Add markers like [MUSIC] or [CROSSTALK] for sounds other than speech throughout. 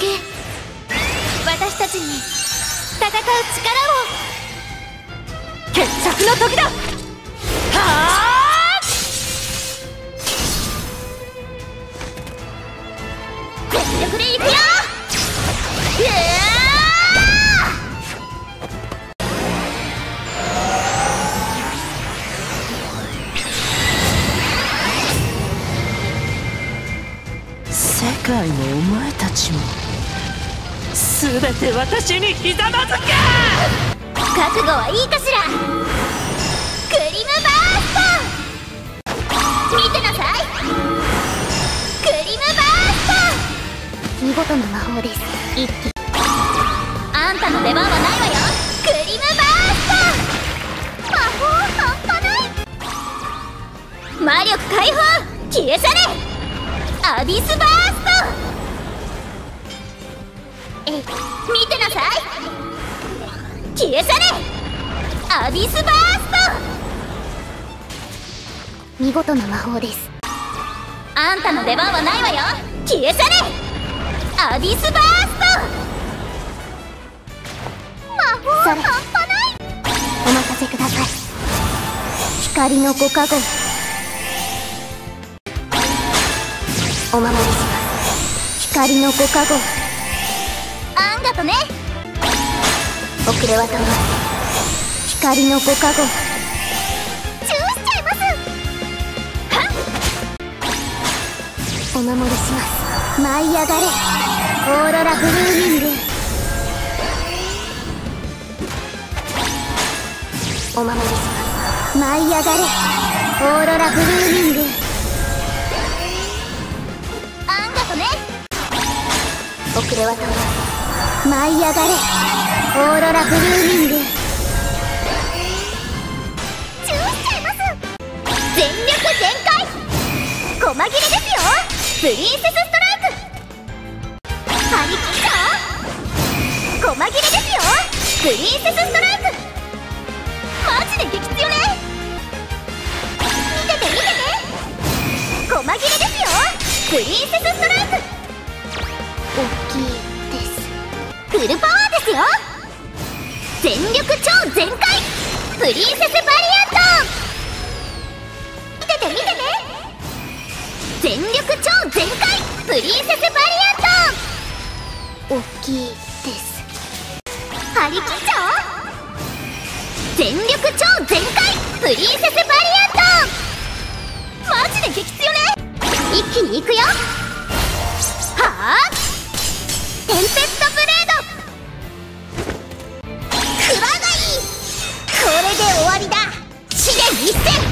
け。私たちに戦う力を。決着の時だ。はあ？全力でいくよ。世界のお前たちも。全て私にひざまずけ!覚悟はいいかしら!クリムバースト!見てなさい!クリムバースト!見事な魔法です。一気。あんたの出番はないわよ!クリムバースト!魔法半端ない!魔力解放!消え去れ!アビスバースト!え見てなさい。消え去れ。アビスバースト。見事な魔法です。あんたの出番はないわよ。消え去れ。アビスバースト。魔法半端ない。お任せください。光のご加護。お守りします。光のご加護とね。遅れはとりま光のご加護。チューしちゃいます。はっ。お守りします。舞い上がれ。オーロラブルーミングお守りします。舞い上がれ。オーロラブルーミングあんがとね。遅れはとりま舞い上がれ。オーロラブルーミングチューしちゃいます。全力全開。細切れですよ。プリンセスストライク。張り切った細切れですよ。プリンセスストライク。マジで激強ね。見てて見てて。細切れですよ。プリンセスストライク。大きい。フルパワーですよ全力超全開プリンセスバリアント見てて見てて全力超全開プリンセスバリアント大きいです。張り切っちゃおう全力超全開プリンセスバリアントマジで激強ね。一気に行くよ。はあ？テンペス一戦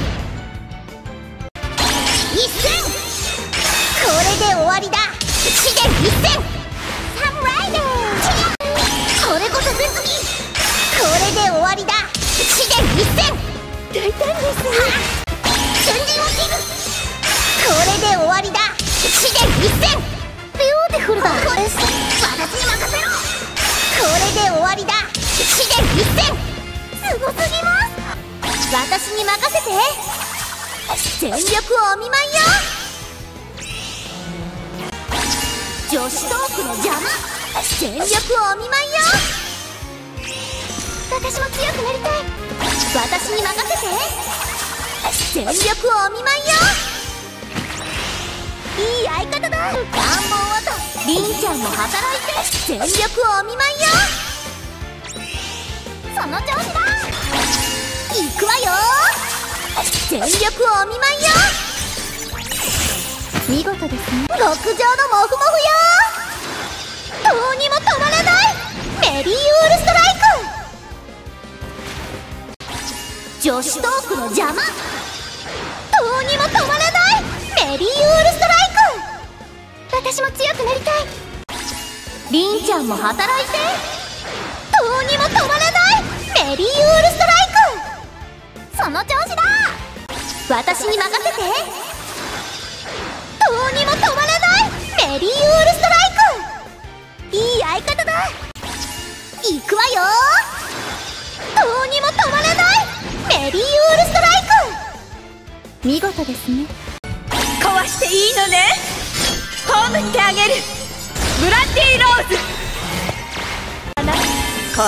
全力お見舞いよ。見事ですね。極上のモフモフよ。どうにも止まらない。メリーウールストライク。女子トークの邪魔。どうにも止まらない。メリーウールストライク。私も強くなりたい。りんちゃんも働いて。どうにも止まらない。メリーウールストライク。その調子だ。私に任せて。どうにも止まらない。メリーウールストライク。いい相方だ。行くわよ。どうにも止まらない。メリーウールストライク。見事ですね。壊していいのね。葬ってあげる。ブラッディローズ。こんなのは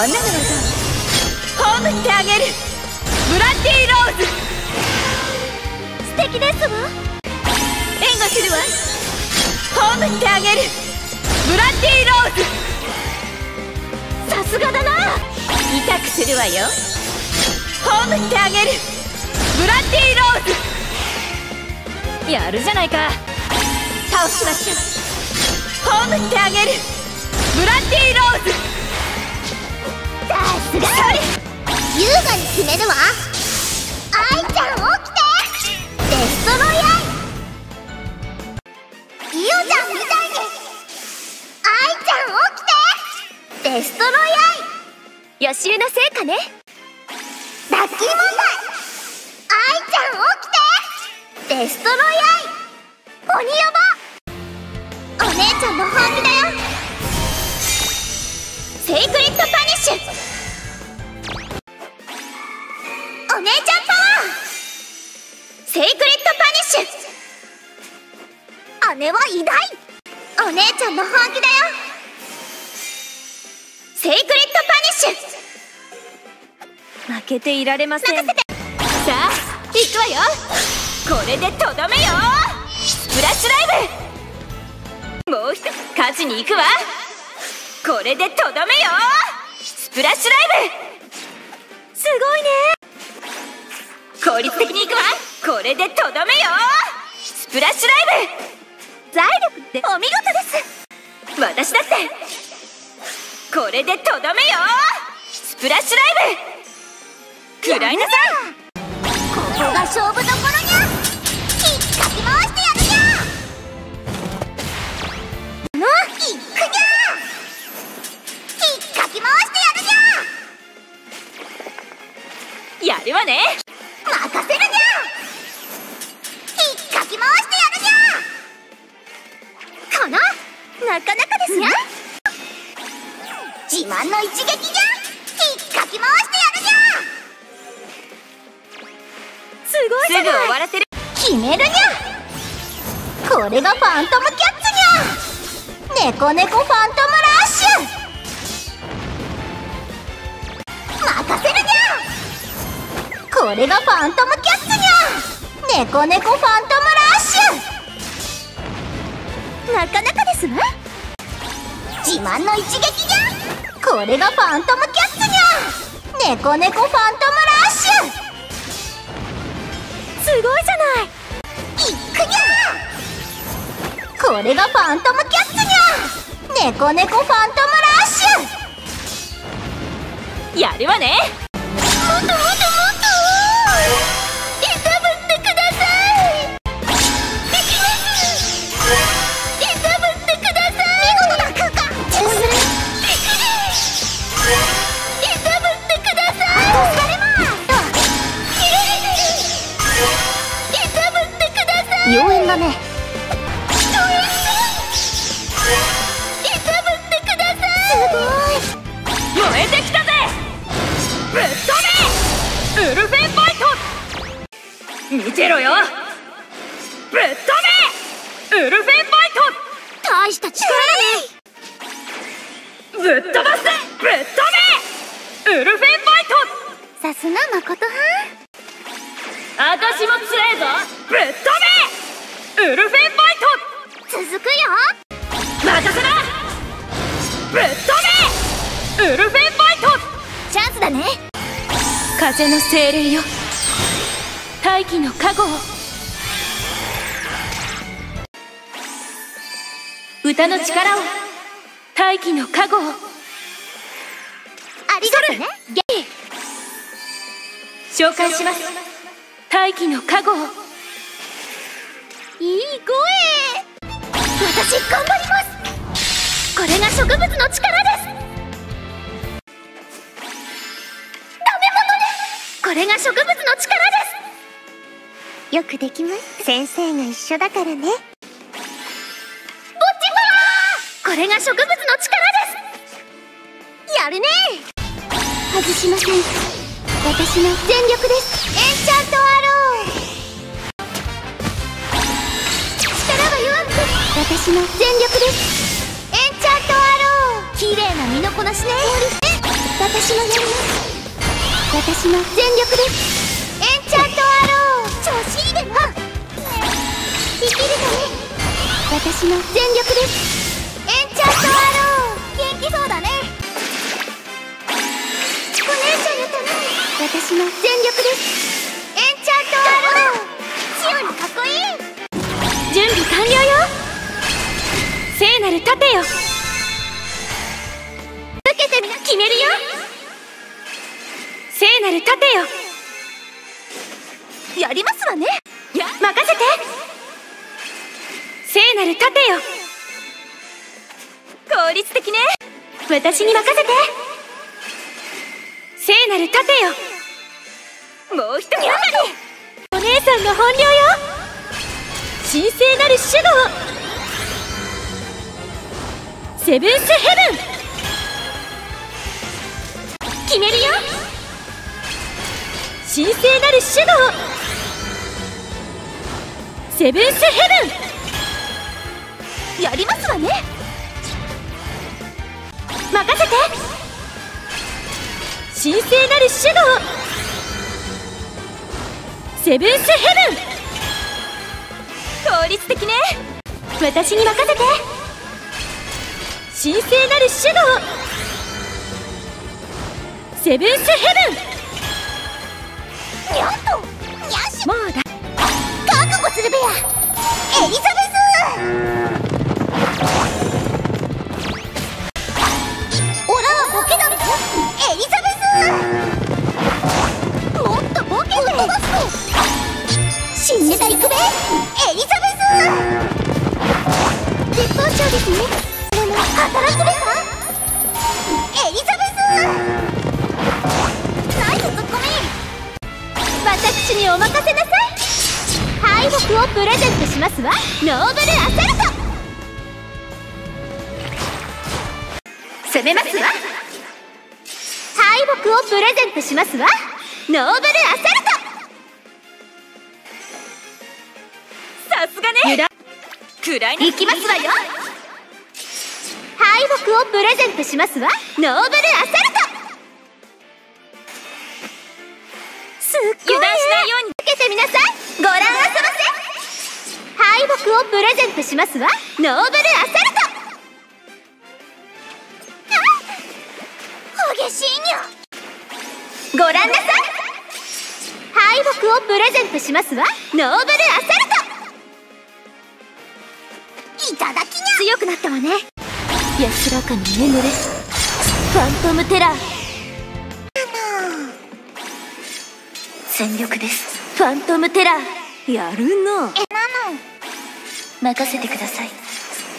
どう葬ってあげる。ブラッディローズ。敵ですわ。援護するわ。葬ってあげる。ブラッディローズ。さすがだな。痛くするわよ。葬ってあげる。ブラッディローズ。やるじゃないか。倒しましょう。葬ってあげる。ブラッディローズ。さすが。優雅に決めるわ。愛ちゃん起きて。デストロイアイ。イオちゃんみたいに愛ちゃん起きて。デストロイアイ。予習の成果ね。ラッキー問題。愛ちゃん起きて。 Destroy Eye。鬼ヤバお姉ちゃんの本気だよ。 Sacred Punish。お姉ちゃんパワー。 Sacred Punish。姉は偉大。お姉ちゃんの本気だよ。 Sacredパニッシュ。負けていられません。さあ行くわよ。これでとどめよスプラッシュライブ。もう一つ勝ちに行くわ。これでとどめよスプラッシュライブ。すごいね。効率的にいくわこれでとどめよ。スプラッシュライブ。財力ってお見事です。私だって。これでとどめよ。スプラッシュライブ。食らいなさ。いここが勝負どころにゃ。引っかき回してやるにゃ。のいくにゃ。引っかき回してやるにゃ。やるわね。任せるにゃなかなかです自慢の一撃じゃ。引っかき回してやるにゃ。すごいすぐ終わらせる。決めるにゃ。これがファントムキャッツにゃ。猫猫ファントムラッシュ。任せるにゃ。これがファントムキャッツにゃ。猫猫ファントムラッシュ。なかなかですわ自慢の一撃じゃこれがファントムキャッツにゃ猫猫ファントムラッシュすごいじゃない。いくにゃこれがファントムキャッツにゃ猫猫ファントムラッシュ。やるわね。もっともっともっと。歌の力を大気の加護を。ありがとね。ゲイ。紹介します。大気の加護を。いい声。私頑張ります。これが植物の力です。これが植物の力です。よくできます。先生が一緒だからねれが植物の力です。やるね。外しません。私の全力です。エンチャントアロー。力が弱く私の全力ですエンチャますね私もやります私の全力です。エンチャントアロー。調子いいでも生きるため。私の全力です。私の全力です。エンチャントアローシオンかっこいい。準備完了よ。聖なる盾よ。受けてみな決めるよ。聖なる盾よ。やりますわね。や任せて。聖なる盾よ。効率的ね。私に任せて。聖なる盾よ。もう一人お姉さんの本領よ。神聖なるシュドウセブンスヘブン。決めるよ。神聖なるシュドウセブンスヘブン。やりますわね。任せて。神聖なるシュドウセブンスヘブン。効率的ね。私に任せて。神聖なるシュドウセブンスヘにゃんとにゃしブンもうだ。覚悟するべや。エリザベスす新ネタ行くべエリザベス絶好調ですねでも働くべさエリザベスナイスツッコミ私にお任せなさい敗北をプレゼントしますわノーブルアサルト攻めますわ敗北をプレゼントしますわノーブルアサルトくらい行きますわよ。敗北をプレゼントしますわ。ノーブルアサルト。すっごい油断しないように。受けてみなさい。ご覧あそばせ。敗北をプレゼントしますわ。ノーブルアサルト。激しいにゃ。ご覧なさい。敗北をプレゼントしますわ。ノーブル強くなったわね。安らかに眠れ。ファントムテラー。全力です。ファントムテラー。やるの。えなの。任せてください。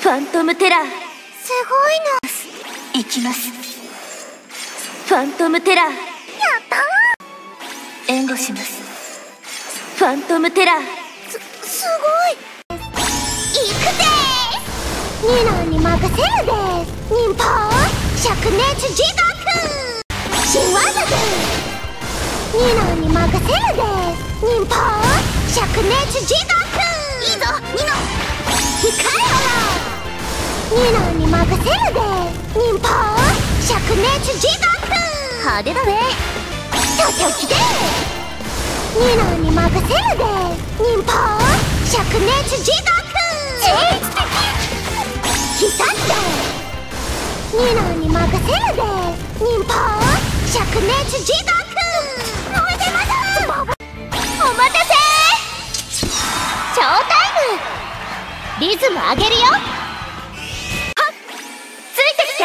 ファントムテラー。すごいの行きます。ファントムテラー。やった援護します。ファントムテラーニノに任せるです。忍法灼熱地獄新技です。ニノに任せるです。忍法灼熱地獄いいぞニノ控えろニノに任せるです。忍法灼熱地獄派手だね叩きでニノに任せるで忍法灼熱地獄えい必殺でニノに任せるで忍法灼熱地獄燃えてますお待たせ。ショータイム。リズム上げるよ。はっついてきて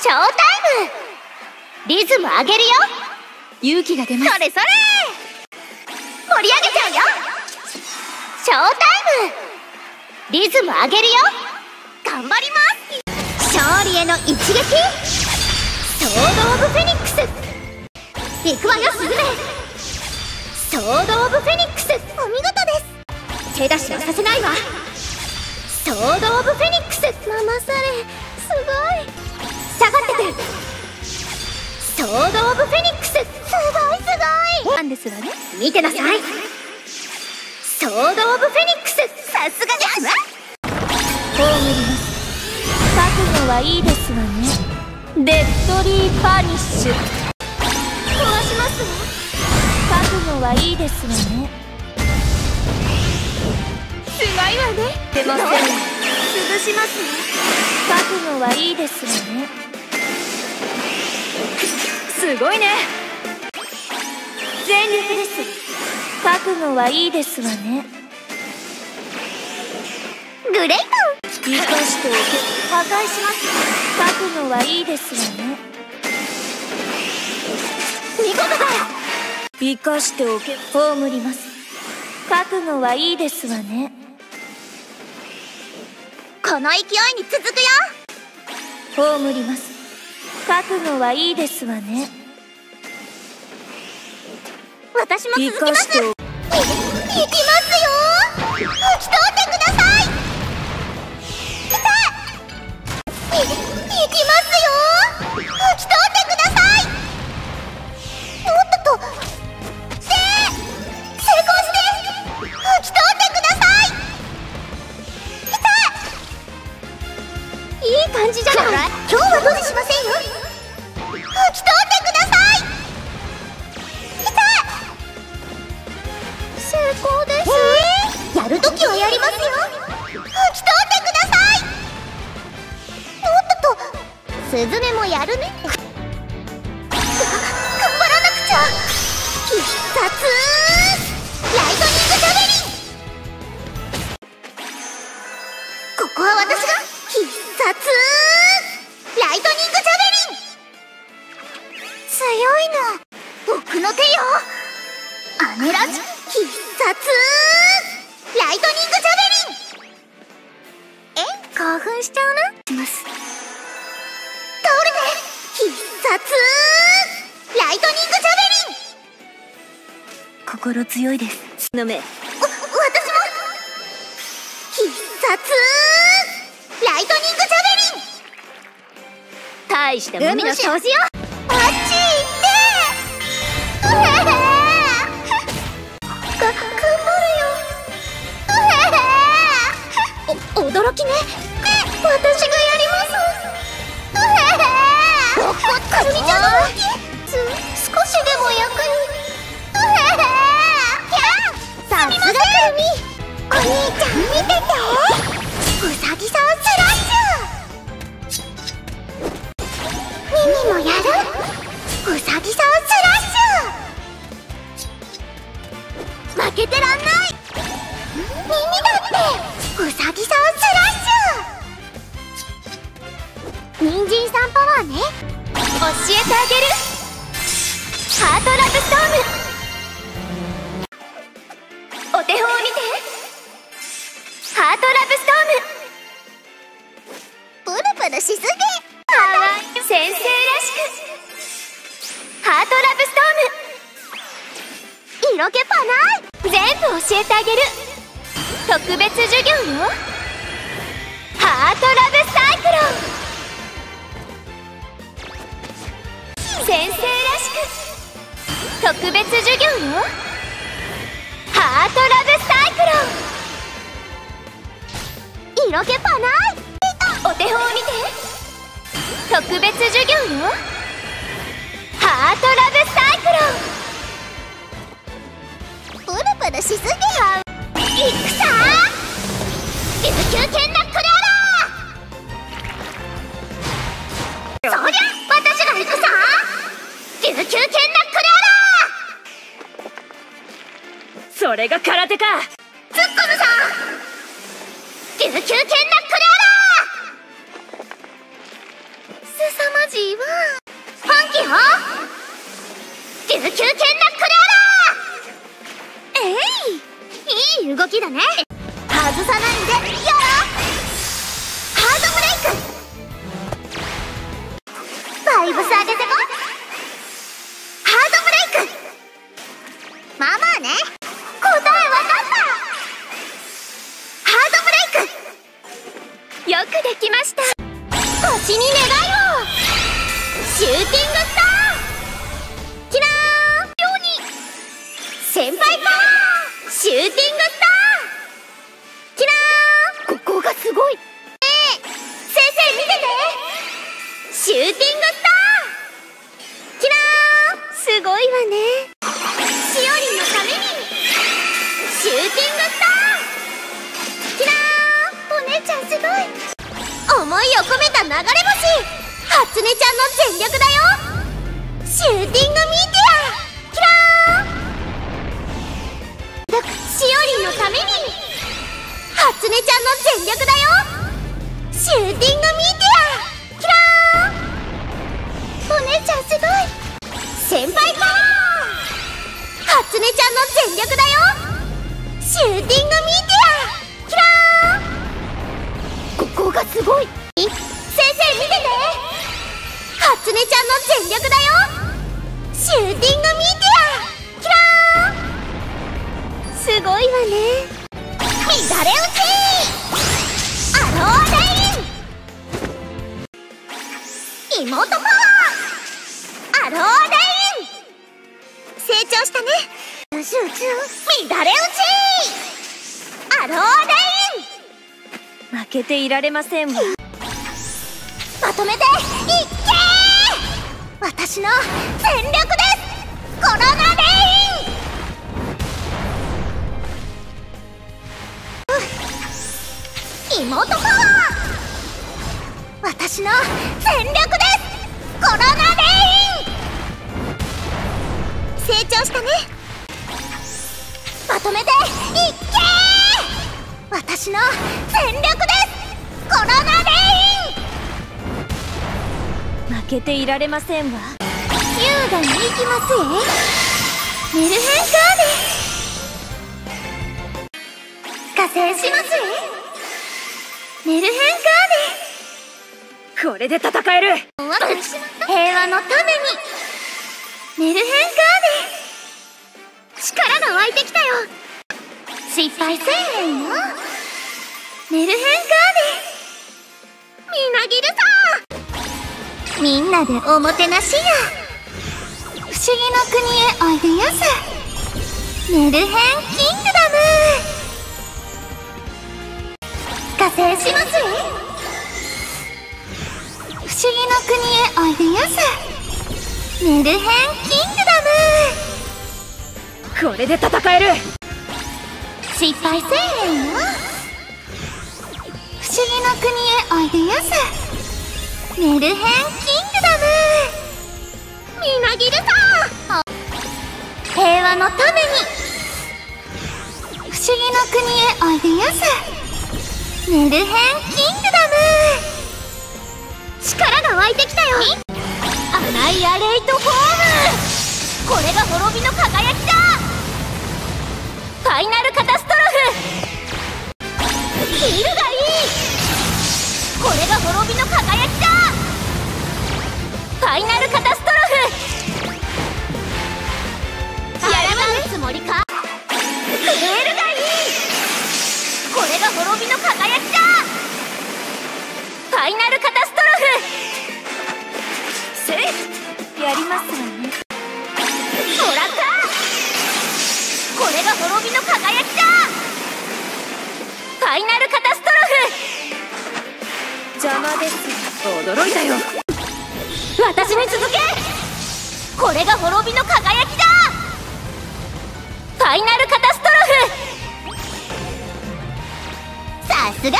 ショータイム。リズム上げるよ。勇気が出ますそれそれ。盛り上げちゃうよ。ショータイム。リズム上げるよ頑張ります勝利への一撃。ソード・オブ・フェニックス。行くわよスズメソード・オブ・フェニックス。お見事です。手出しはさせないわ。ソード・オブ・フェニックス。ママサレすごい。下がってて。ソード・オブ・フェニックス。すごいすごい。なんですわね。見てなさい。Sword of Phoenix。さすがです。わ葬ります覚悟はいいですわね。 Deadly Punish。壊しますわ覚悟はいいですわね。すごいわね。出ません。潰しますわ覚悟はいいですわね。すごいね。全力です。覚悟はいいですわねグレイト。生かしておけ。破壊します。覚悟はいいですわね。見事だ。よ生かしておけ。葬ります。覚悟はいいですわね。この勢いに続くよ。葬ります。覚悟はいいですわね。私も生続きます。かしておいいきますよ。吹き通ってくださいやるときはやりますよ吹き通ってください。スズメもやるね。頑張らなくちゃ必殺ライトニングジャベリン!ここは私が必殺ライトニングジャベリン強いな!僕の手よ!姉らし必殺心強いです。のめ。お私も必殺ライトニングジャベリン。大したもの掃除よ。あっち行ってうへへ驚きね私がちゃん見ててうさぎさんスラッシュミミもやるうさぎさんスラッシュ負けてらんないミミだってうさぎさんスラッシュ人参さんパワーね教えてあげる。ハートラブストーム。先生らしく。特別授業よ。ハートラブサイクロン。色気パないお手本を見て。特別授業よ。ハートラブサイクロン。プルプルしすぎいくさ琉球剣ナックルアラーーそれが空手か。ツッコムさん琉球剣ナックルアラー。すさまじいわ本気よ琉球剣ナックルアラー。えいいい動きだね。外さないでよハードブレイク。バイブス上げてこハードブレイク。まあまあね。ゃんの全力だよシューティングミーティアキラー。ここがすごい先生見てて初音ちゃんの全力だよシューティングミーティアキラー。すごいわね。乱れ打ちアローレイン。妹パワーアローレイン成長したね。うじゅうじゅ乱れ打ちアローレイン。負けていられません。わまとめて。いっけー私の全力です。コロナレイン。妹パワー私の全力です。コロナレイン。成長したね。まとめていっけー私の全力ですコロナレイン負けていられませんわ優雅に行きます。えメルヘンカーデ加勢しますえメルヘンカこれで戦える。平和のために。メルヘンカーデ [LAUGHS] 力が湧いてきたよ。失敗せえへんよ。メルヘンカーデン。みなぎるさみんなでおもてなしや。不思議の国へおいでやす。メルヘンキングダム。加勢します不思議の国へおいでやす。メルヘンキングダム。これで戦える。失敗せえへんよ。不思議の国へおいでやす。メルヘンキングダム。みなぎるさ。平和のために。不思議の国へおいでやす。メルヘンキングダム。力が湧いてきたよ。アナイアレイトフォーム。これが滅びの輝き。ファイナルカタストロフヒールがいいこれが滅びの輝きだファイナルカタストロフやらばるつもりかクエルがいいこれが滅びの輝きだファイナルカタストロフせいやりますわね。ァイナルカタストロ邪魔です。驚いたよ。フ私に続け。これが滅びの輝きだ。ファイナルカタストロフ。さすが。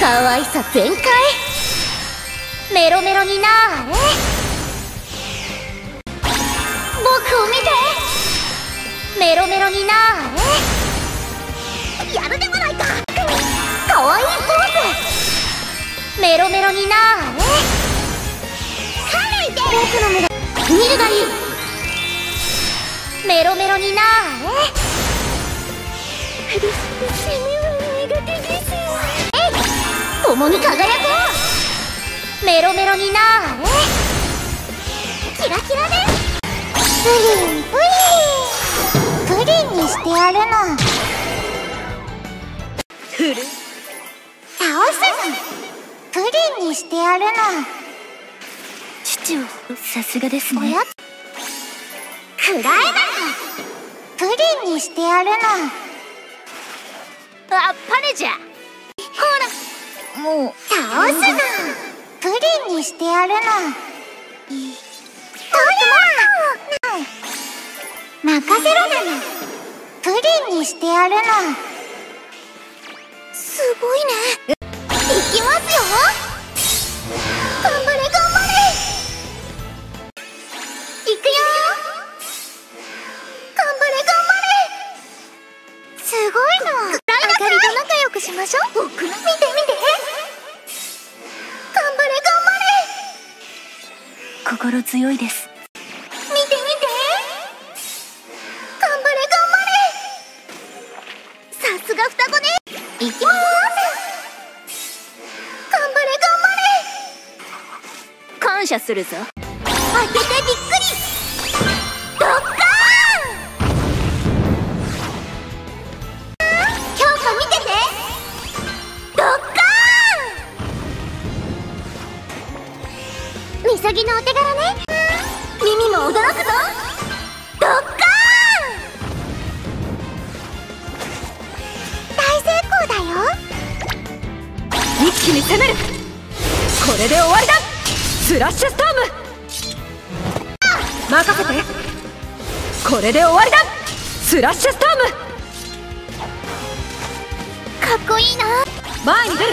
可愛さ全開。メロメロになーれ僕を見て。メロメロになーれやるではないか可愛いポーズメロメロになーれ。彼いて僕の目が見るがいいメロメロになーれ。セミは苦手ですえい共に輝こうメロメロになーれ。キラキラでプリンプリンプリンにしてやるのフル倒すのプリンにしてやるの父をさすがですね。おや？くらえなのプリンにしてやるのあっぱれじゃ。ほらもう倒すのプリンにしてやるのどうだ任せろなのプリンにしてやるのすごいね。いきますよ。頑張れ頑張れ。いくよ。頑張れ頑張れ。すごいのあかりと仲良くしましょう僕見て見て頑張れ。頑張れ。心強いですするぞ。頑張れ開けてびっれで終わりだ。スラッシュストーム。かっこいいな。前に出る。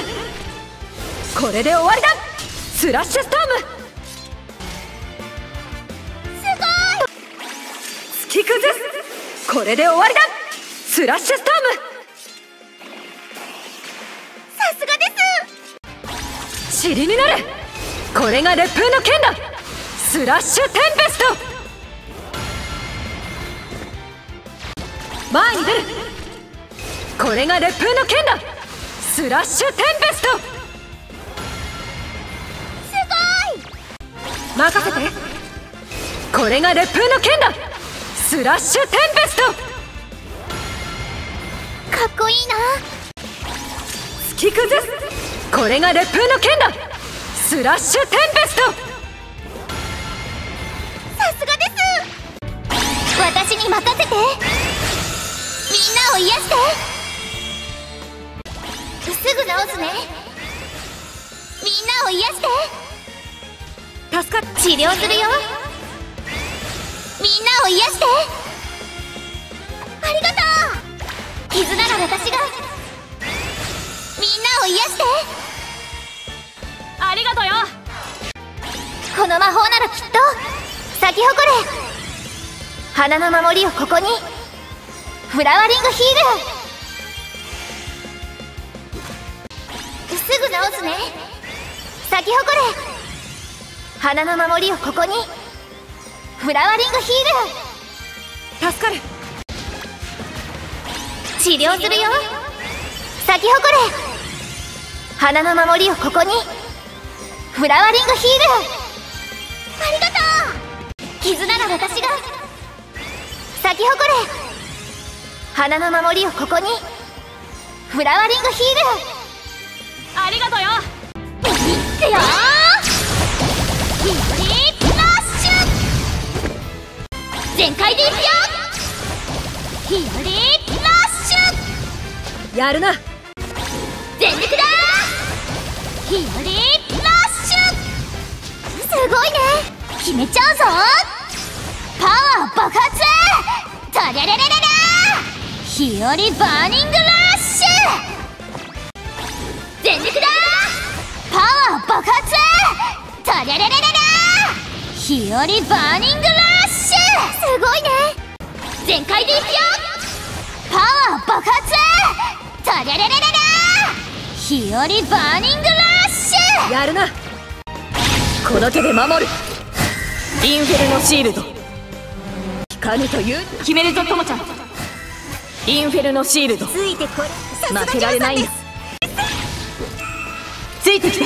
これで終わりだ。スラッシュストーム。すごい。突き崩す。これで終わりだ。スラッシュストーム。さすがです。塵になる。これが烈風の剣だ。スラッシュテンペスト前に出る。これが烈風の剣だ。スラッシュテンペスト。す任せて。これが烈風の剣だ。スラッシュテンペスト。ごいかっこいいな。突き崩すこれが烈風の剣だ。スラッシュテンペスト。さすがです。私に任せてみんなを癒して。すぐ治すね。みんなを癒して。助かっ治療するよ。みんなを癒して。ありがとう。傷なら私が。みんなを癒して。ありがとうよ。この魔法ならきっと。咲き誇れ。花の守りをここにフラワリングヒール。すぐ治すね。咲き誇れ。花の守りをここに。フラワリングヒー助かる。ル治療するよ。咲き誇れ。花の守りをここに。フラワリングヒール。ありがとう。傷なら私が。咲き誇れ花の守りをここに。フラワリングヒーありがとうよ。ルいってよーヒーラッシュ。全開でいくよ。ヒーリーラッシュ。やるな。全力だ。ーヒーリーラッシュ。すごいね。決めちゃうぞ。パワー爆発。トレレレレレ日和バーニングラッシュ全力だパワー爆発トレレレレレ日和バーニングラッシュすごいね全開でいくよパワー爆発トレレレレレ日和バーニングラッシュやるなこの手で守るインフェルノシールド引かぬという決めるぞともちゃんインフェルノシールド。ついてこれ。負けられないんだ。ついてきて。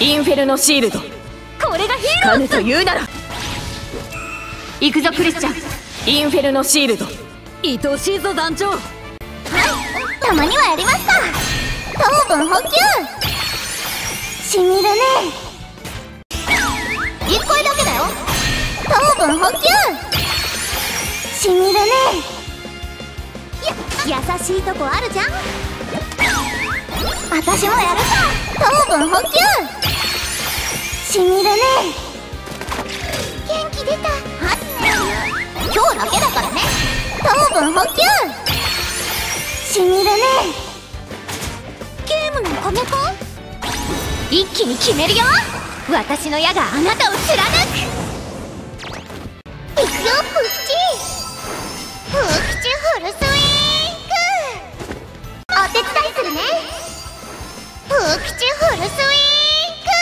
インフェルノシールド。これがヒ引かぬというなら。行くぞクリスチャン。インフェルノシールド。愛しいぞ団長。たまにはやりますか糖分補給しみるね。1個だけだよ。糖分補給しみるね。や優しいとこあるじゃん。私もやるさ。糖分補給。しみるね。元気出た。はっだけだからね。糖分補給。しみるね。ゲームのおかげか一気に決めるよ。私の矢があなたを貫く。いくよプッチプッチフルスインお手伝いするね。プッチフルスイング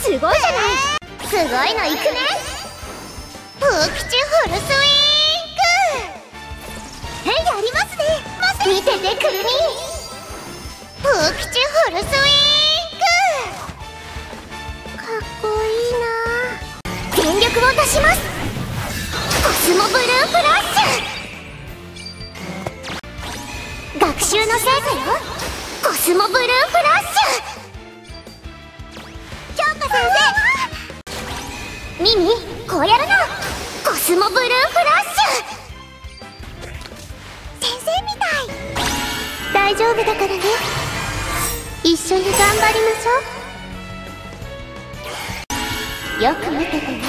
すごいじゃない？すごいのいくね。プッチフルスイングやりますね。見ててくるみ。プッチフルスイングかっこいいな。全力を出します。コスモブルーフラッシュ。学習の成果よ。コスモブルーフラッシュ。京子先生。ミミこうやるの。コスモブルーフラッシュ。先生みたい。大丈夫だからね。一緒に頑張りましょう。よく見ててね。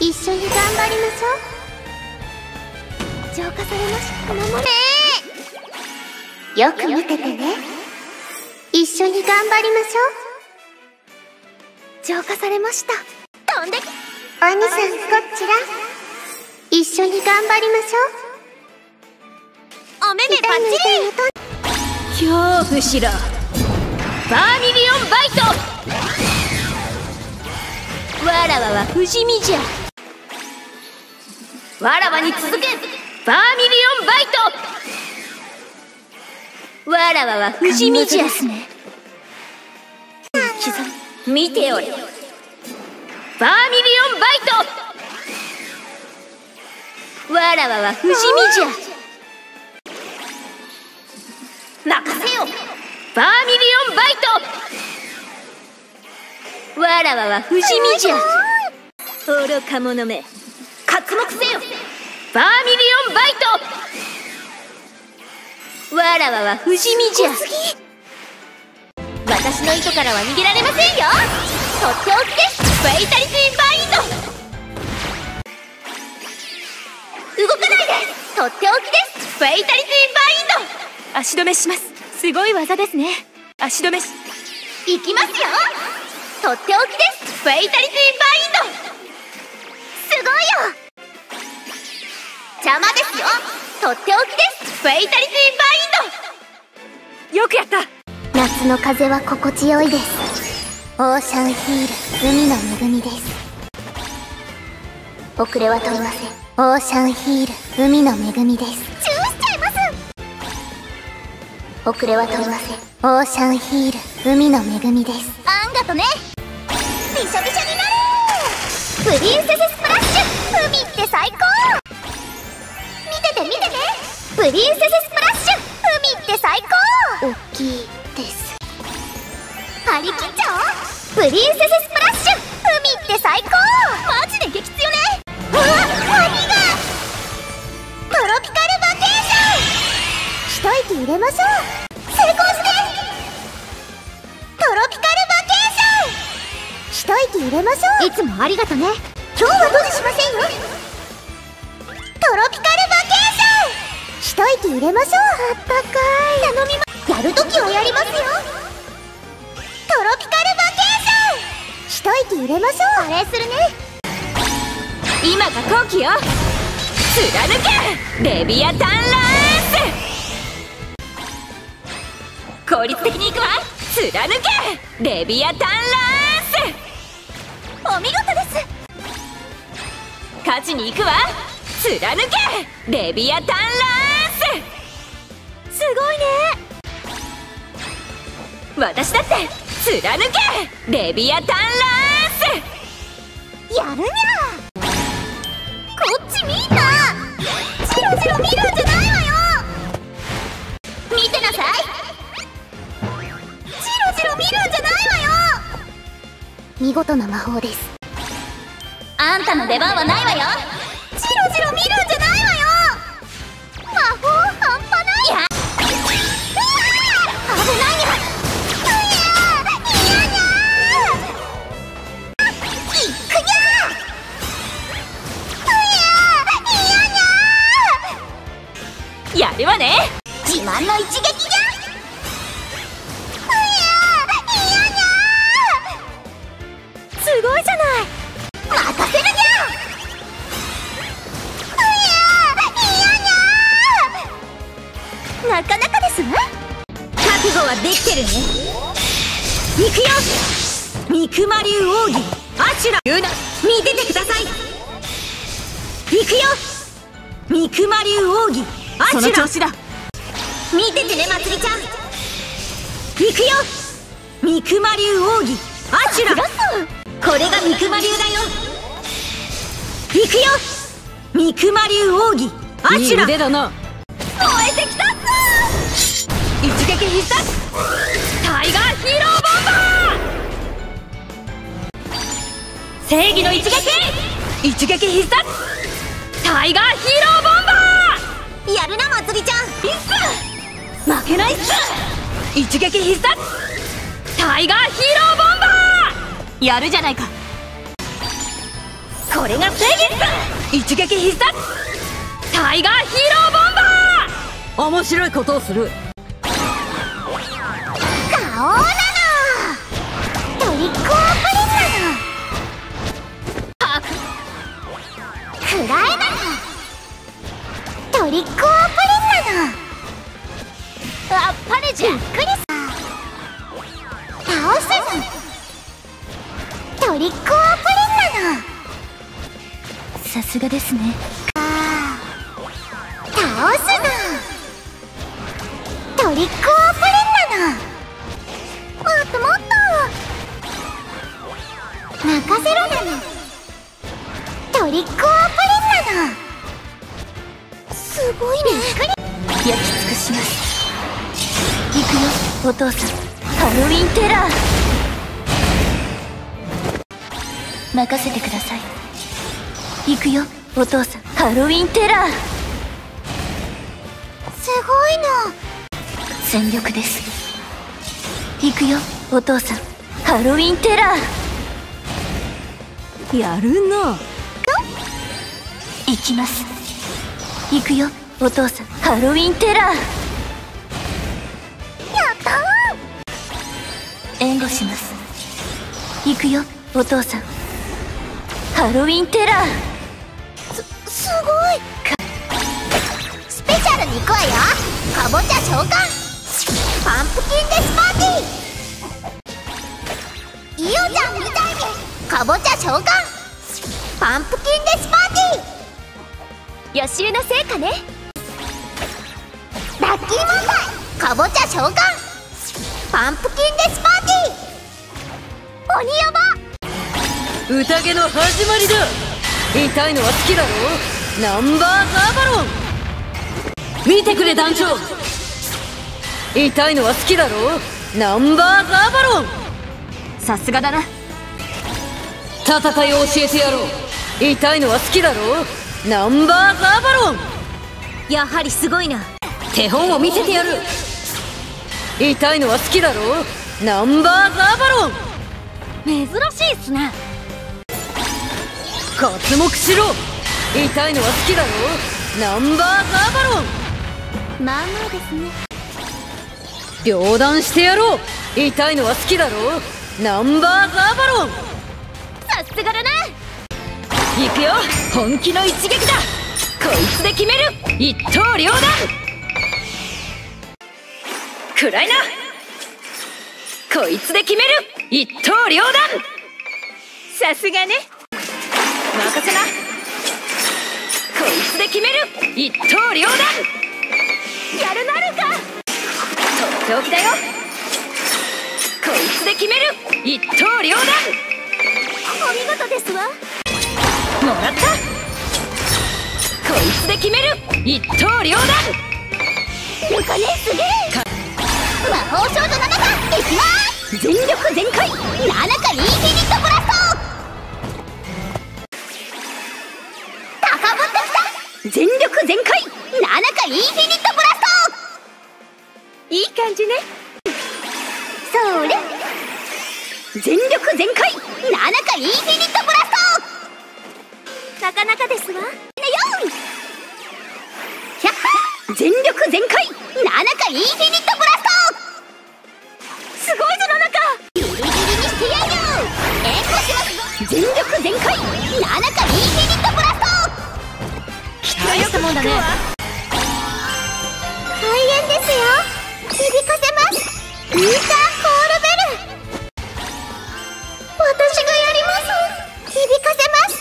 一緒に頑張りましょう。浄化されました。守れ。よく見ててね。一緒に頑張りましょう。浄化されました。飛んできお兄さんこちら。一緒に頑張りましょう。お目目バッチリ。恐怖しろバーミリオンバイト。わらわは不死身じゃ。わらわに続け。バーミリオンバイトわらわは不死身じゃ。見ておれ。バーミリオンバイト。わらわは不死身じゃ。任せよ。バーミリオンバイト。わらわは不死身じゃ。愚か者め。刮目せよ。バーミリオンバイト。わらわは不死身じゃ。私の糸からは逃げられませんよ。とっておきで。すフェイタリティバインド。動かないで。とっておきで。すフェイタリティバインド。足止めします。すごい技ですね。足止めし。いきますよ。とっておきで。すフェイタリティバインド。すごいよ邪魔ですよ。とっておきです。フェイタリティバインド。よくやった。夏の風は心地よいです。オーシャンヒール海の恵みです。遅れは取りません。オーシャンヒール海の恵みです。チューしちゃいます。遅れは取りません。オーシャンヒール海の恵みです。あんがとね。びしょびしょになれプリンセススプラッシュ。海って最高リンセススプラッシュ海って最高大きいです張り切っちゃおうプリンセススプラッシュ海って最高マジで激強ねうわ網がトロピカルバケーション。一息入れましょう成功してトロピカルバケーション一息入れましょういつもありがとね今日はドジしませんよトロピカル一息入れましょうあった。かい頼みまやるときはやりますよ。トロピカルバケーション一息入れましょうあれするね。今が後期よ貫けレビアタンランス。効率的にいくわ。貫け。レビアタンランス。お見事です。勝ちに行くわ。貫けレビアタンランス。ごいね私だって貫けレビアタンランスやるにゃこっち見んなジロジロ見るんじゃないわよ。見てなさいジロジロ見るんじゃないわよ。見事な魔法ですあんたの出番はないわよ。ジロジロ見るんじゃないわよ。やるわね。自慢の一撃じゃ。すごいじゃない。任せるにゃ。ふや、いやにゃなかなかですわ覚悟はできてるね。行くよ。三熊流奥義。アシュラ言うな。見ててください。行くよ。三熊流奥義。その調子だ見ててねまつりちゃん。行くよ。三熊流奥義。アシュラこれが三熊流だよ。行くよ。三熊流奥義。アシュラいい腕だな。燃えてきたっす。一撃必殺。タイガーヒーローボンバー。正義の一撃。一撃必殺。タイガーヒーローボンバーやるなまつりちゃん。負けないっす。一撃必殺！タイガーヒーローボンバー！やるじゃないか。これが正義っす！一撃必殺！タイガーヒーローボンバー！面白いことをする。顔なのじゃびっくりさ倒すのトリックオープリンなのさすがですね倒すのTrick or プリンなのもっともっと任せろなのトリックオープリンなのすごいね焼き尽くしますくよお父さん。 Halloween Terror。任せてください。行くよお父さん。 Halloween Terror。すごいの全力です。行くよお父さん。 Halloween Terror。やるな。行きます。行くよお父さん。 Halloween Terror 援護します。行くよお父さん。 Halloween Terror。すすごい。スペシャルに行くわよ。かぼちゃ召喚。パンプキンデスパーティー。イオちゃんみたいに。かぼちゃ召喚。パンプキンデスパーティー。予習の成果ね。ラッキー問題。かぼちゃ召喚。パンプキンデスパーティー。鬼ヤバ。宴の始まりだ。痛いのは好きだろ？ナンバーザーバロン。見てくれ団長。痛いのは好きだろ？ナンバーザーバロン。さすがだな。戦いを教えてやろう。痛いのは好きだろ？ナンバーザーバロン。やはりすごいな。手本を見せてやる。痛いのは好きだろ？ナンバーザーバロン珍しいっすね。刮目しろ。痛いのは好きだろ。ナンバーザーバロン。まあまあですね。両断してやろう。痛いのは好きだろ。ナンバーザーバロン。さすがだな。行くよ。本気の一撃だ。こいつで決める。一刀両断。くらいなこいつで決める。一刀両断。さすがね。任せな。こいつで決める。一刀両断。やるなるか。とっておきだよ。こいつで決める。一刀両断。お見事ですわ。もらった。こいつで決める。一刀両断。ルカネすげえ。魔法少女7かいきます全力全開7かインフィニットブラスト高ぶってきた。全力全開7かインフィニットブラストいい感じね。それ。全力全開7かインフィニットブラストなかなかですわ。ねよ全力全開7かインフィニット全力全開。ナナカインフィニットブラスト。期待したもんだね。大変ですよ。響かせます。ウィーターコールベル。私がやります。響かせます。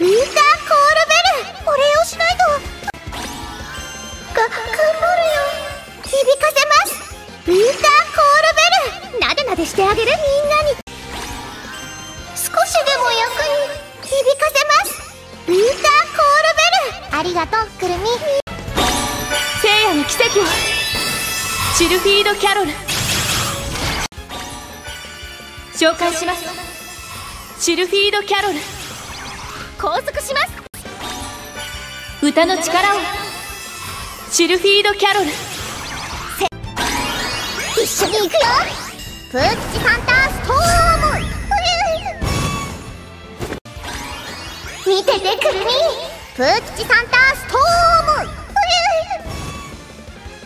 ウィーターコールベル。お礼をしないと。が頑張るよ。響かせます。ウィーターコールベル。なでなでしてあげるみんなに。でも役に響かせます。ウィンターコールベル。ありがとうくるみ。聖夜の奇跡を。シルフィード・キャロル。紹介します。シルフィード・キャロル。拘束します。歌の力を。シルフィード・キャロル。一緒に行くよ。プッチサンターストーム見ててくるみ。プッチサンターストーム。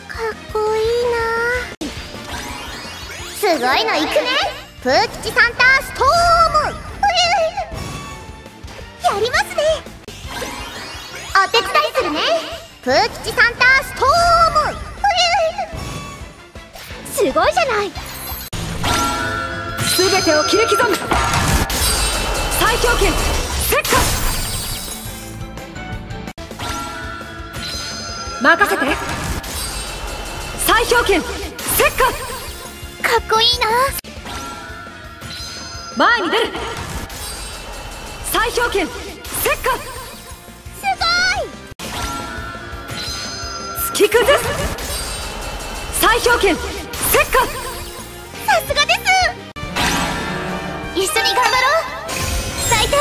かっこいいな。すごいのいくね。プッチサンターストーム。やりますね。お手伝いするね。プッチサンターストーム。すごいじゃない。全てを切り刻む。最強剣任せて。最強剣石火か。っこいいな。前に出る。最強剣石火す突き崩す最強剣石火ごいさすがです。一緒に頑張ろう。最低。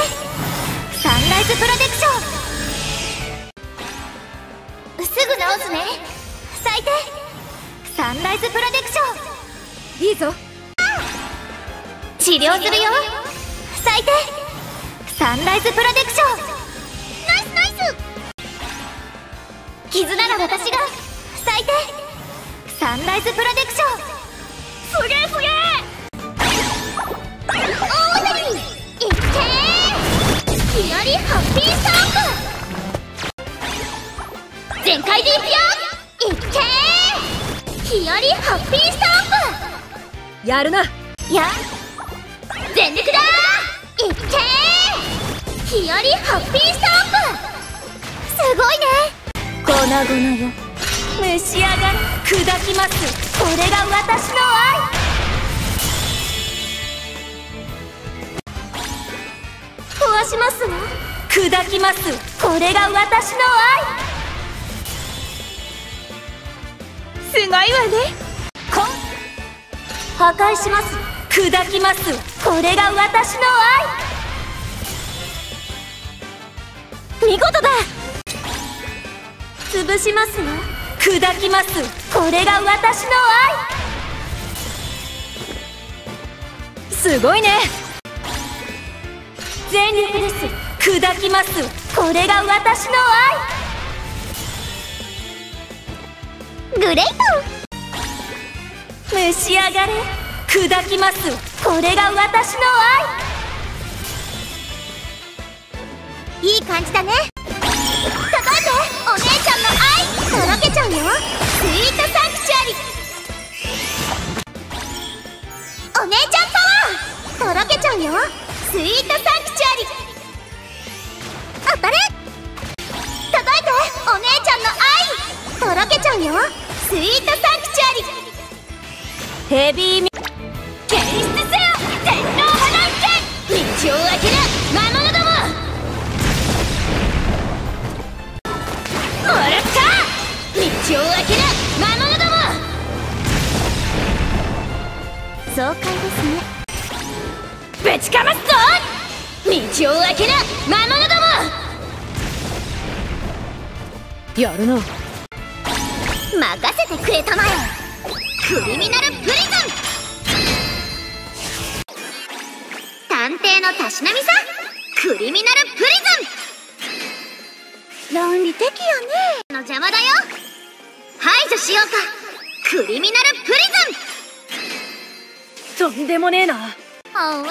サンライズプロテクションすぐ直すね。最低。サンライズプロテクション。いいぞ。治療するよ。最低。サンライズプロテクション。ナイスナイス。傷なら私が。最低。サンライズプロテクション。すげえすげえ。おーなにいってーひよりハッピーストンプ全開でいくよいってーひよりハッピーストンやるな。プや全力だーいってーひよりハッピーストンプすごいね。粉々よ召し上がれ砕きます。これが私の愛。壊しますわ砕きます。これが私の愛すごいわね。こ破壊します。砕きます。これが私の愛。見事だ。潰しますわ砕きます。これが私の愛。すごいね。全力です。砕きます。これが私の愛。グレート。愛召し上がれ。砕きます。これが私の愛。いい感じだね。叩いてお姉ちゃんの愛。とろけちゃうよ。スイートサンクチュアリ。お姉ちゃんパワー。とろけちゃうよ。スイートサンクチュアリ。当たれ叩いてお姉ちゃんの愛。とろけちゃうよ。スイートサンクチュアリヘビーミ検出せよ天皇破断剣道を開ける魔物どももらった道を開ける魔物ども爽快ですねぶちかますぞ道を開ける魔物どもやるな。任せてくれたまえ。クリミナルプリズン。探偵のたしなみさクリミナルプリズン。論理的よね。の邪魔だよ。排除しようか。クリミナルプリズン。とんでもねえな。ほう。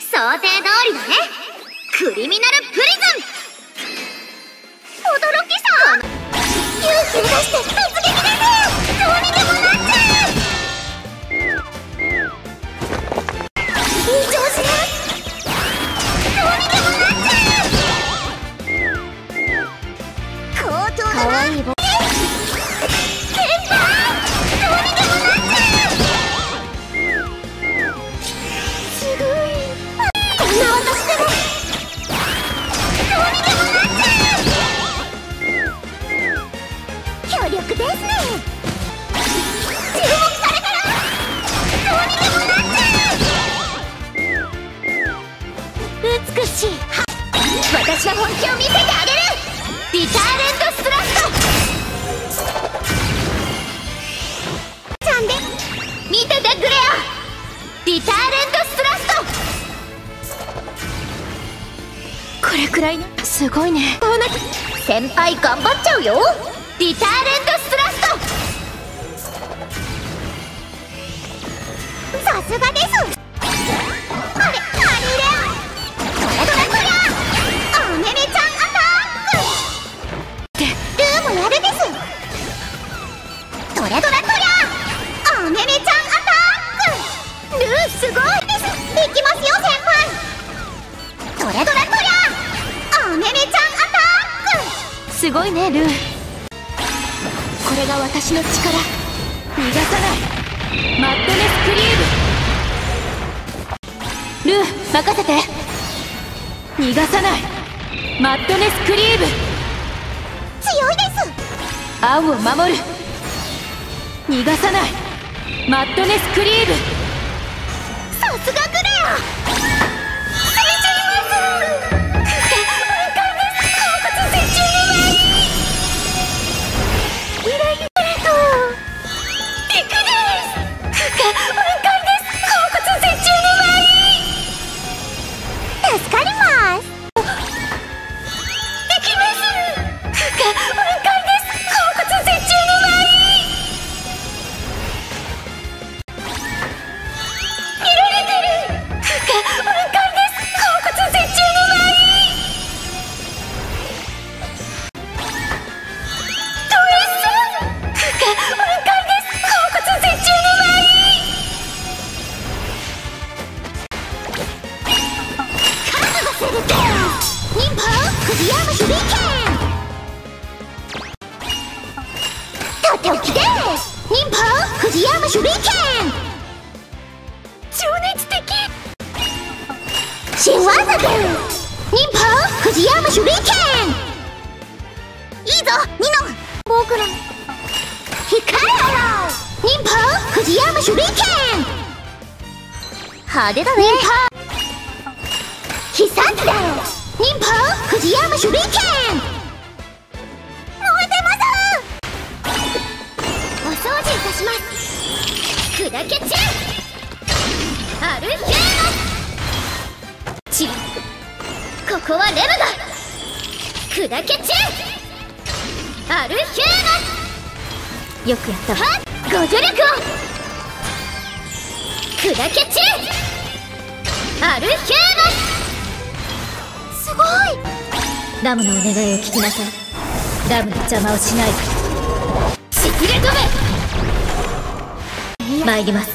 想定通りだね。クリミナルプリズン。驚きさ。勇気を出して邪魔をしない。ちぎれ止め参ります。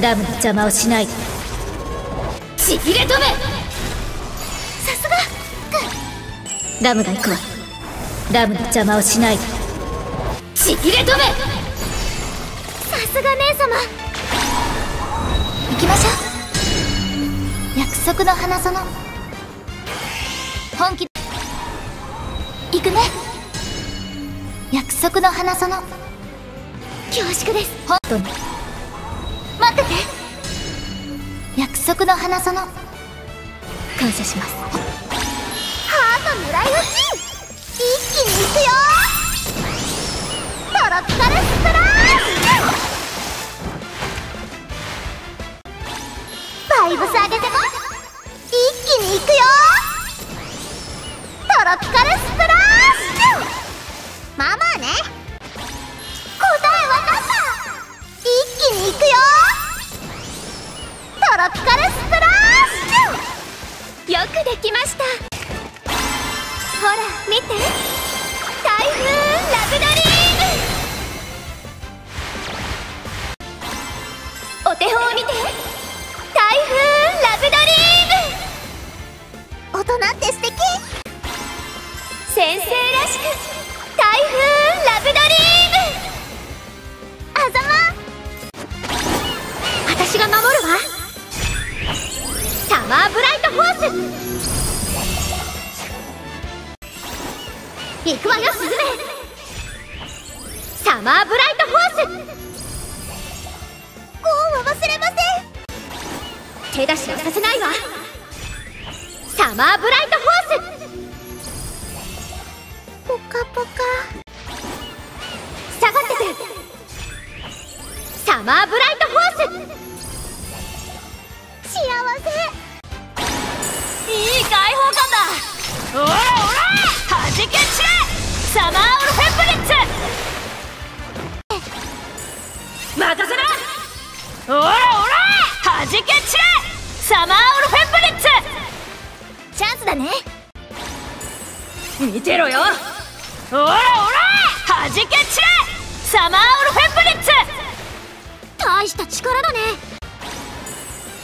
ラムの邪魔をしない。でちぎれ止めさすが！ラムが行くわ。ラムの邪魔をしない。でちぎれ止めさすが姉様。行きましょう。約束の花園。本気行くね。約束の花園。恐縮です。本当に。待ってて。約束の花園。感謝します。ハート狙い撃ち。一気にいくよ。トロピカルスプラッシュバイブス上げてこ一気にいくよ。トロピカルストロピカルスプラッシュ！よくできました。ほら見て。台風ラブドリーム！お手本を見て。台風ラブドリーム！大人って素敵。先生らしく台風が守るわ。サマーブライトホース。行くわよスズメ。サマーブライトホース。ゴーンは忘れません。手出しはさせないわ。ササマーブライトホース。ポカポカ。下がってて。サマーブライトホー幸せいい開放感だオラオラはじけ散れサマーオルフェンブリッツ任せなオラオラはじけ散れサマーオルフェンブリッツチャンスだね見てろよオラオラはじけ散れサマーオルフェンブリッツ大した力だね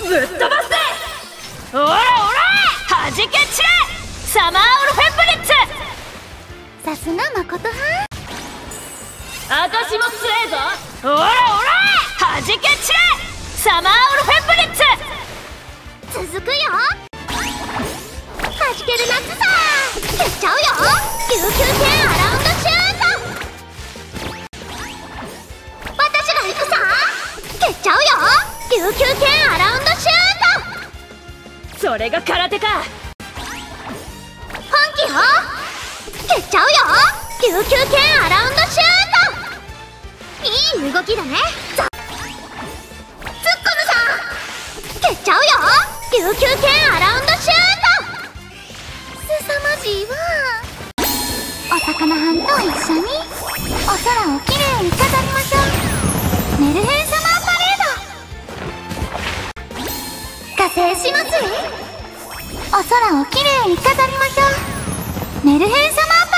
ぶっ飛ばせオラオラはじけ散れサマーオルフェブリッツさすが誠は私も強えぞオラオラはじけ散れサマーオルフェブリッツ続くよはじける夏さ蹴っちゃうよ琉球剣アラウンドシュート私が行くさ蹴っちゃうよ琉球剣アラウンドそれが空手か。本気よ。蹴っちゃうよ。琉球剣アラウンドシュート。いい動きだね。ザ突っ込むさ蹴っちゃうよ。琉球剣アラウンドシュート。凄まじいわ。お魚はんと一緒に。お空をきれいに飾りましょう。メルヘン加勢します。ねお空をきれいに飾りましょう。メルヘンサマーパ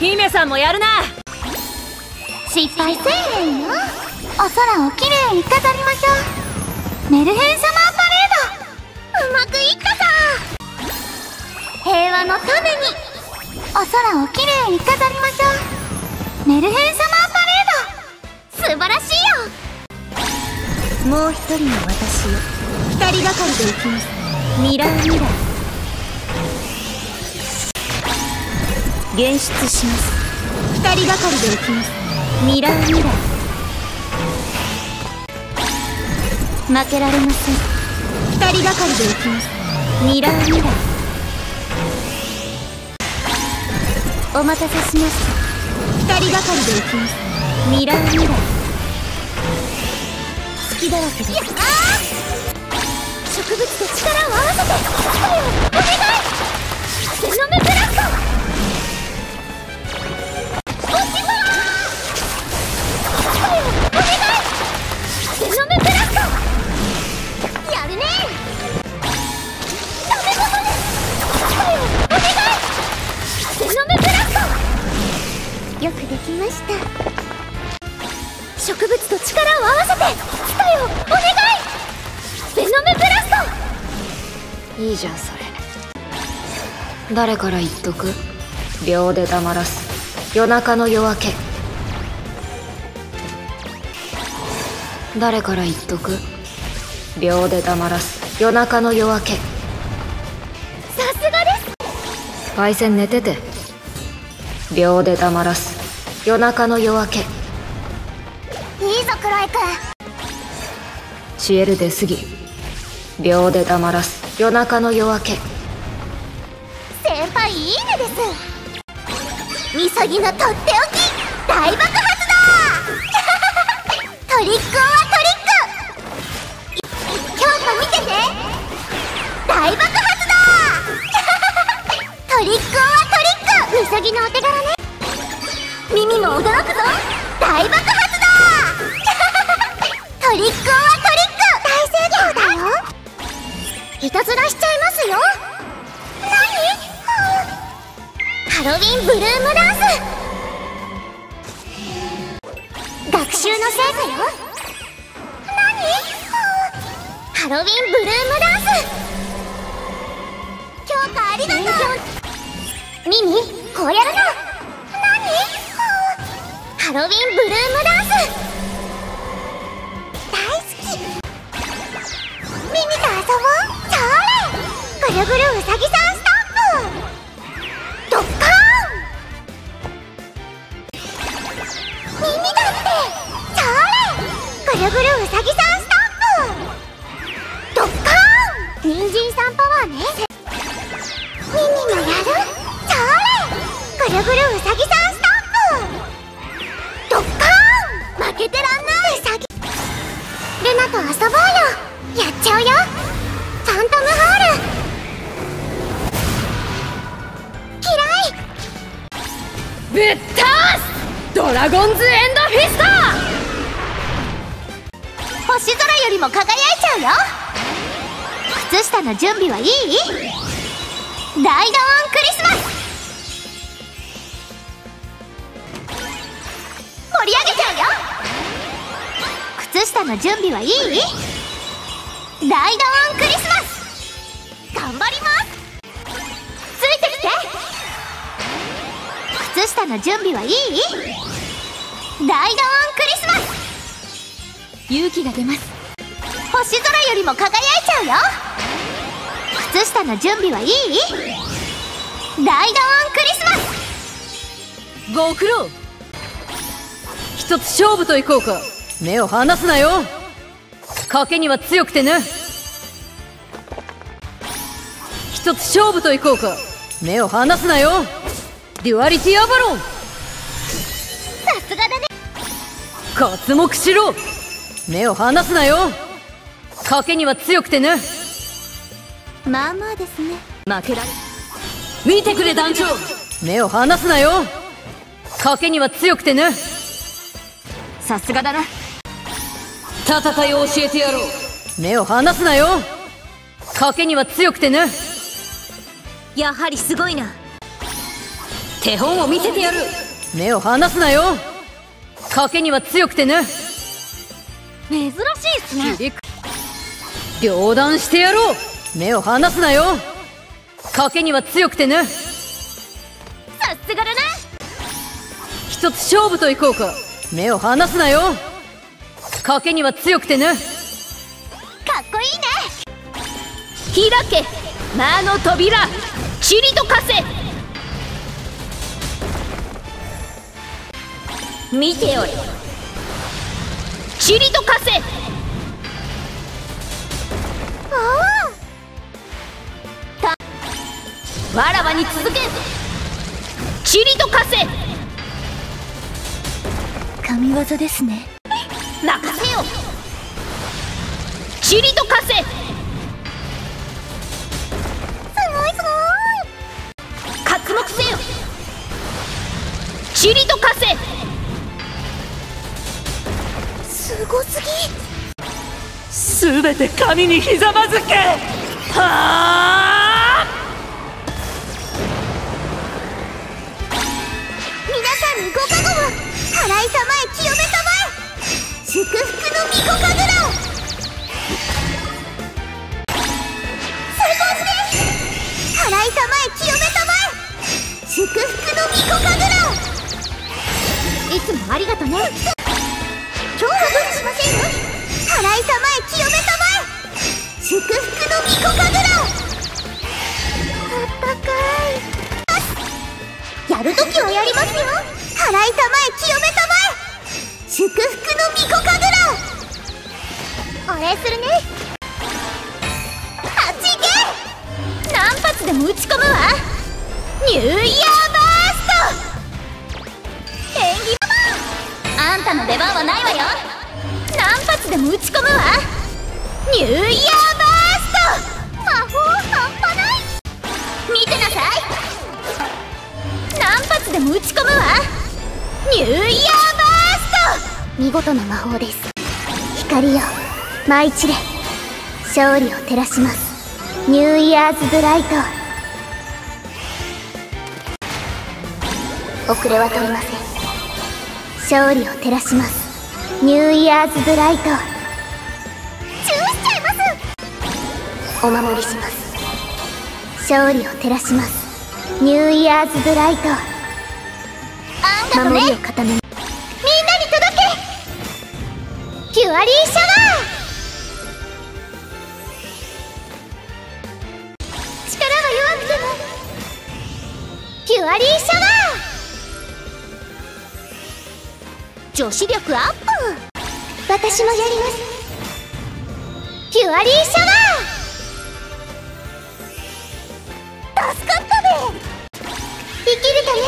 レ姫さんもやるな。ード失敗せえ。へんよお空をきれいに飾りましょう。メルヘンサマーパレード。うまくいったさ。平和のために。お空をきれいに飾りましょう。メルヘンサマーパレード。素晴らしいよ。もう一人の私よ二人がかりで行きますミラーミラー現出します二人がかりで行きますミラーミラー負けられません二人がかりで行きますミラーミラーお待たせしました二人がかりで行きますミラーミラー隙だらけです植物と力を合わせて来よお願いゼノムブラスト落ち葉来よくできました。植物と力を合わせて来たよお願い。ゼノムブラいいじゃんそれ。誰から言っとく？秒で黙らす。夜中の夜明け。誰から言っとく？秒で黙らす。夜中の夜明け。さすがです。パイセン寝てて。秒で黙らす。夜中の夜明け。いいぞクロエ君シエル出過ぎ。秒で黙らす夜中の夜明け。先輩いいねです。みそぎのとっておきぐるうさぎ気が出ます星空よりも輝いちゃうよ。靴下の準備はいい？ライドオンクリスマス。ご苦労。一つ勝負といこうか。目を離すなよ。賭けには強くてね。一つ勝負といこうか。目を離すなよ。デュアリティアバロン。さすがだね。刮目しろ目を離すなよ。賭けには強くてね。まあまあですね。負けられ見てくれ団長。目を離すなよ。賭けには強くてね。さすがだな。戦いを教えてやろう。目を離すなよ。賭けには強くてね。やはりすごいな。手本を見せてやる。目を離すなよ。賭けには強くてね珍しいっすね。両断してやろう。目を離すなよ。賭けには強くてね。さすがだな。一つ勝負といこうか。目を離すなよ。賭けには強くてね。かっこいいね。開け。魔の扉。チリと化せ見ておれチリと化せ。わらわに続け。チリと化せ。神業ですね。任せよ。チリと化せ。すごいすごい。刮目せよ。チリと化せすごすぎ。すべて神にひざまずけ。はあ？皆さんにご加護を払いたまえ清めたまえ祝福の御子神楽を。最高です払いたまえ清めたまえ祝福の御子神楽を。いつもありがとね。今日は無理しませんよ払いたまえ清めたまえ祝福の御子神楽あったかいやるときはやりますよ払いたまえ清めたまえ祝福の御子神楽お礼するねあっち行け何発でも撃ち込むわト見事な魔法です。光よ舞い散れ。勝利を照らします。ニューイヤーズブライト。遅れは取りません。勝利を照らします。ニューイヤーズブライト。チューしちゃいます。お守りします。勝利を照らします。ニューイヤーズブライト。守りを固め力アップ私もやりますキュアリーシャワー。助かったべ生きるたね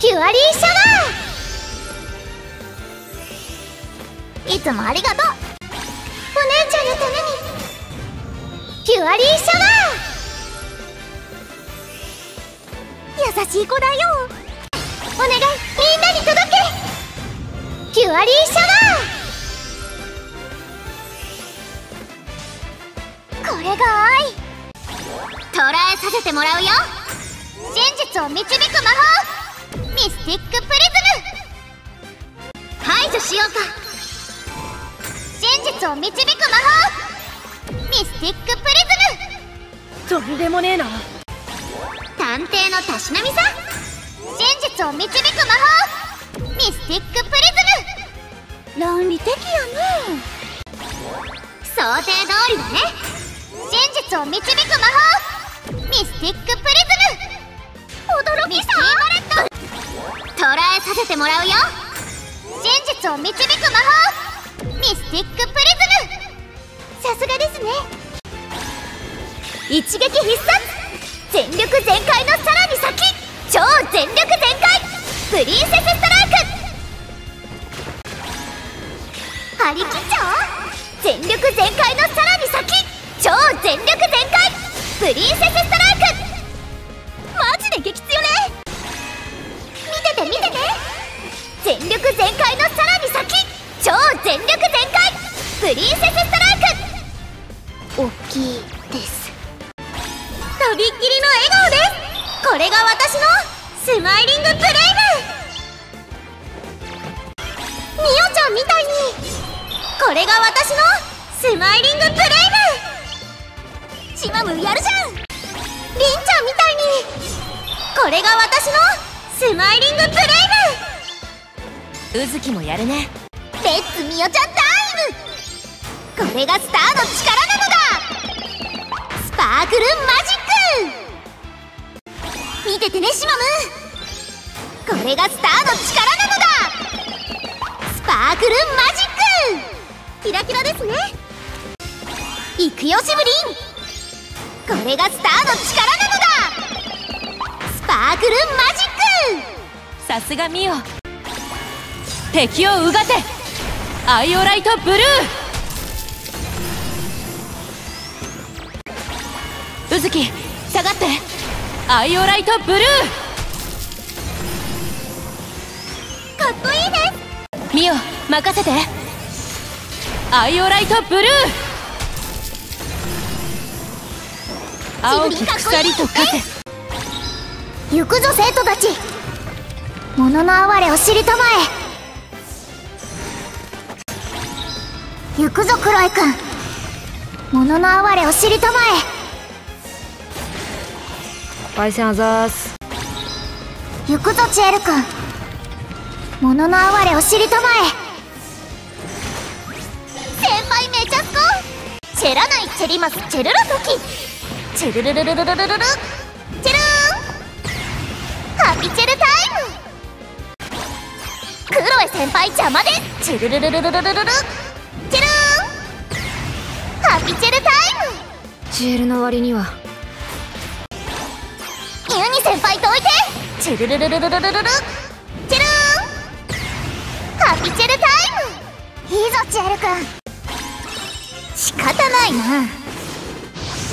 キュアリーシャワー。いつもありがとうお姉ちゃんのためにキュアリーシャワー。優しい子だよ。ュアリーシャワーこれが愛捉えさせてもらうよ。真実を導く魔法ミスティックプリズム排除しようか。真実を導く魔法ミスティックプリズム。とんでもねえな。探偵のたしなみさ真実を導く魔法ミスティックプリズム。論理的やね。想定通りだね。真実を導く魔法。ミスティックプリズム。驚きさバレット。捉えさせてもらうよ。真実を導く魔法。ミスティックプリズム。さすがですね。一撃必殺。全力全開のさらに先。超全力全開。プリンセススト張り切っちゃおう全力全開のさらに先超全力全開プリンセスストライクマジで激強ね見てて見てて全力全開のさらに先超全力全開プリンセスストライク大きいです。とびっきりの笑顔です。これが私のスマイリングプこれが私のスマイリングプレイムシマムやるじゃん。りんちゃんみたいに。これが私のスマイリングプレイムうずきもやるね。レッツみおちゃんタイムこれがスターの力なのだ。スパークルマジック。見ててねシマム。これがスターの力なのだ。スパークルマジックキラキラですね。いくよシブリン。これがスターの力なのだ。スパークルマジック。さすがミオ。敵をうがて。アイオライトブルー。うずき下がって。アイオライトブルかっこいいです。ーミオ任せてアイオライトブルー。青き鎖と化せ行くぞ生徒たち。物の哀れを知りたまえ。行くぞクロエくん。物の哀れを知りたまパイセンアザース。え行くぞチエルくん。物の哀れを知りたまえチェラナイチェリマスチェルルトキ。チェルルルルルルルルル。チェルーン。ハピチェルタイム。クロエ先輩邪魔で。すチェルルルルルルルル。ルチェルーン。ハピチェルタイム。ジエルの割には。ユニ先輩どいて。チェルルルルルルルル。ルチェルーン。ハピチェルタイム。いいぞチェルくん仕方ないな。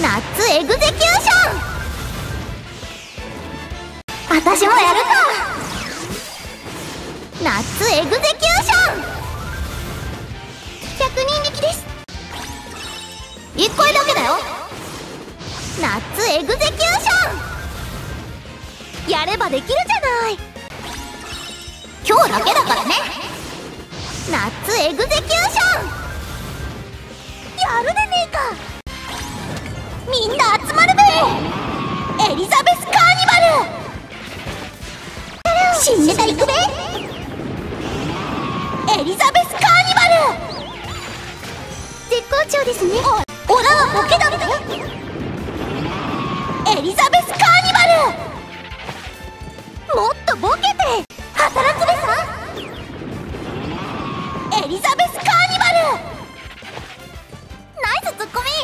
Nuts Execution。私もやるか Nuts Execution。百人力です。1声だけだよ。 Nuts Execution。やればできるじゃない。今日だけだからね。 Nuts Execution。やるでねえか。みんな集まるべ。 Elizabeth Carnival。新ネタ行くべ。 Elizabeth Carnival。絶好調ですね。オラはボケだって Elizabeth Carnival。もっとボケて働くべさ。エリザベスカーニバル。ナイスツッコミ。